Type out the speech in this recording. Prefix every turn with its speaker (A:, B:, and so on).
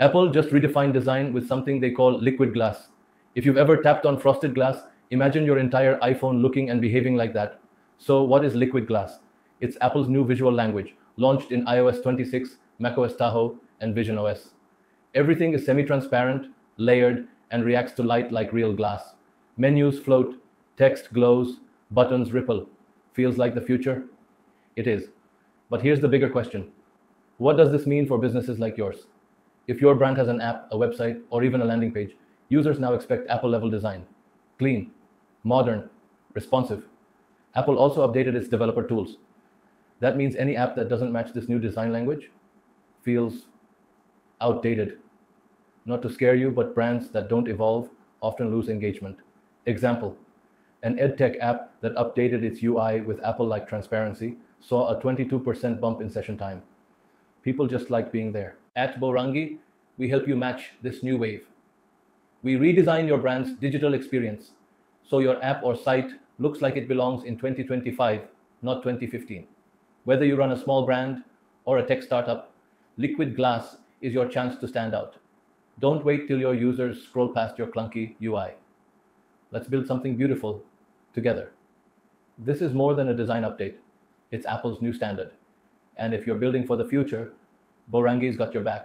A: Apple just redefined design with something they call liquid glass. If you've ever tapped on frosted glass, imagine your entire iPhone looking and behaving like that. So, what is liquid glass? It's Apple's new visual language, launched in iOS 26, macOS Tahoe, and Vision OS. Everything is semi transparent, layered, and reacts to light like real glass. Menus float, text glows, buttons ripple. Feels like the future? It is. But here's the bigger question What does this mean for businesses like yours? If your brand has an app, a website, or even a landing page, users now expect Apple level design clean, modern, responsive. Apple also updated its developer tools. That means any app that doesn't match this new design language feels outdated. Not to scare you, but brands that don't evolve often lose engagement. Example An EdTech app that updated its UI with Apple like transparency saw a 22% bump in session time. People just like being there. At Borangi, we help you match this new wave. We redesign your brand's mm-hmm. digital experience so your app or site looks like it belongs in 2025, not 2015. Whether you run a small brand or a tech startup, Liquid Glass is your chance to stand out. Don't wait till your users scroll past your clunky UI. Let's build something beautiful together. This is more than a design update, it's Apple's new standard. And if you're building for the future, Borangi's got your back.